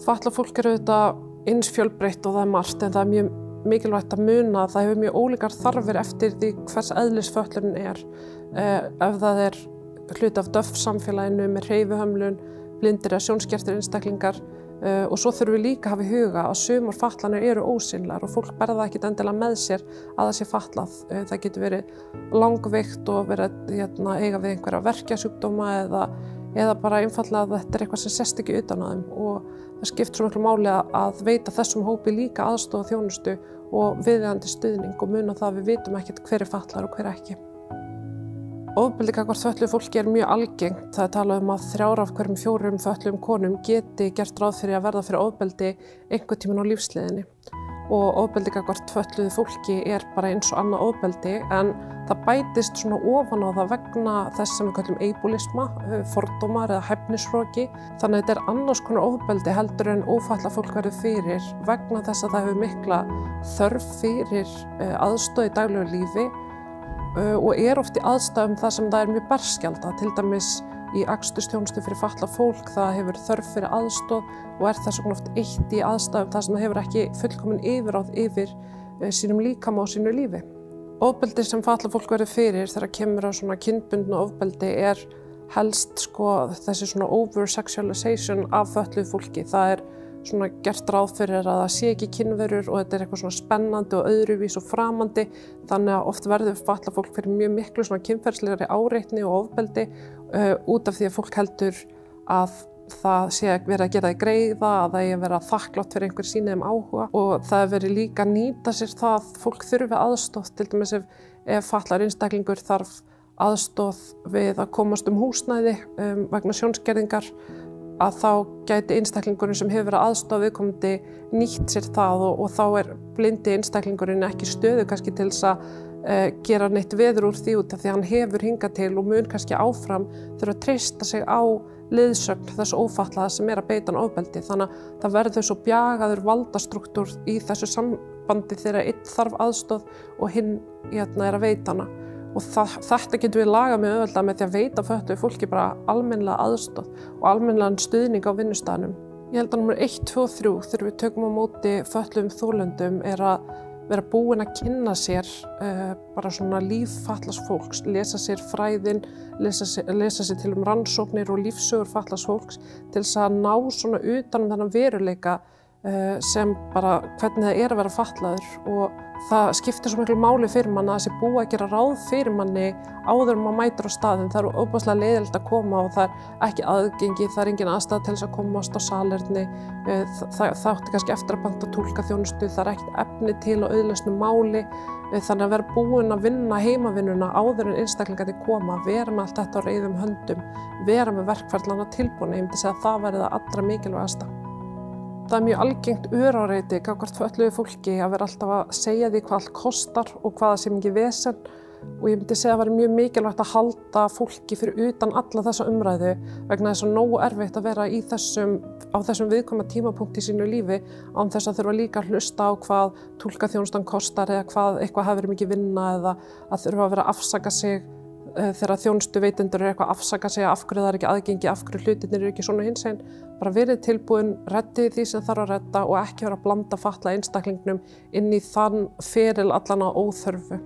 Falla fólk eru auðvitað eins fjölbreytt og það er margt en það er mjög mikilvægt að muna að það hefur mjög ólíkar þarfir eftir því hvers eðlisföllun er. Eh, ef það er hluti af döff samfélaginu með hreyfuhömlun, blindir eða sjónskertir einstaklingar eh, og svo þurfum við líka að hafa í huga að sumar fallanir eru ósynlar og fólk berða ekkit endilega með sér að það sé fallað. Eh, það getur verið langveikt og verið hérna, eiga við einhverja verkjasjúkdóma eða eða bara einfallega að þetta er eitthvað sem sest ekki utan að þeim og það skipt svo miklu máli að veita þessum hópi líka aðstofa þjónustu og viðegandi stuðning og muna það að við vitum ekkert hver er fallar og hver ekki. Ofbeldi kakvart föllu fólki er mjög algengt. Það er talað um að þrjára af hverjum fjórum föllum konum geti gert ráð fyrir að verða fyrir ofbeldi einhver tíman á lífsliðinni og ofbeldi kakvart fölluði fólki er bara eins og annað ofbeldi en það bætist svona ofan á það vegna þess sem við kallum eibulisma, eh, fordómar eða hæfnisróki. Þannig að þetta er annars konar ofbeldi heldur en ófalla fólk verður fyrir vegna þess að það hefur mikla þörf fyrir eh, aðstöð í daglegu lífi eh, og er oft í aðstæðum það sem það er mjög berskjálta, til dæmis í axtustjónustu fyrir falla fólk, það hefur þörf fyrir aðstóð og er þess vegna oft eitt í aðstæðum þar sem það hefur ekki fullkomin yfiráð yfir sínum líkama og sínu lífi. Ofbeldi sem falla fólk verður fyrir þegar kemur á svona kynbundnu ofbeldi er helst sko þessi svona over-sexualization af fölluð fólki. Það er svona gert ráð fyrir að það sé ekki kynverur og þetta er eitthvað svona spennandi og öðruvís og framandi. Þannig að oft verður falla fólk fyrir mjög miklu svona kynferðslegari áreitni og ofbeldi uh, út af því að fólk heldur að það sé verið að gera það í greiða, að það er að þakklátt fyrir einhver sínið um áhuga. Og það er verið líka að nýta sér það að fólk þurfi aðstóð, til dæmis ef, ef fallar einstaklingur þarf aðstóð við að komast um húsnæði um, vegna sjónskerðingar að þá gæti einstaklingurinn sem hefur verið aðstóð viðkomandi nýtt sér það og, og þá er blindi einstaklingurinn ekki stöðu kannski til þess að uh, gera neitt veður úr því út af því hann hefur hingað til og mun kannski áfram þurfa að treysta sig á liðsögn þess ófallaða sem er að beita hann ofbeldi. Þannig að það verður svo bjagaður valdastruktúr í þessu sambandi þegar einn þarf aðstóð og hinn hérna, er að veita hana og þetta getur við laga með öðvölda með því að veita föllu fólki bara almennilega aðstóð og almennilegan stuðning á vinnustæðnum. Ég held að nummer 1, 2 og 3 þegar við tökum á móti föllum þólundum er að vera búin að kynna sér uh, bara svona líffallast fólks, lesa sér fræðin, lesa sér, lesa sér til um rannsóknir og lífsögur fallast fólks til þess að ná svona utanum þennan veruleika uh, sem bara hvernig það er að vera fallaður og það skiptir svo miklu máli fyrir manna að þessi búa að gera ráð fyrir manni áður en maður mætur á staðin. Það er óbúslega leiðilegt að koma og það er ekki aðgengi, það er engin aðstæð til þess að komast á salerni. Eh, það, átti kannski eftir að banta tólka þjónustu, það er ekkert efni til að auðlösnu máli. Eh, þannig að vera búin að vinna heimavinnuna áður en einstaklingar til koma, vera með allt þetta á reyðum höndum, vera með verkfærlana tilbúin. Ég myndi segja að það verði það allra mikilvægasta. Það er mjög algengt öráreiti gafkvært fölluðu fólki að vera alltaf að segja því hvað allt kostar og hvaða sem ekki vesen. Og ég myndi segja að það var mjög mikilvægt að halda fólki fyrir utan alla þessa umræðu vegna þess að nógu erfitt að vera þessum, á þessum viðkoma tímapunkt í sínu lífi án þess að þurfa líka að hlusta á hvað tólkaþjónustan kostar eða hvað eitthvað hefur mikið vinna eða að þurfa að vera að afsaka sig þegar þjónustu veitendur er eitthvað að afsaka sig af hverju það er ekki aðgengi, af hverju hlutinir er ekki svona hins einn, bara verið tilbúin, rettið því sem þarf að retta og ekki vera að blanda fatla einstaklingnum inn í þann feril allan á óþörfu.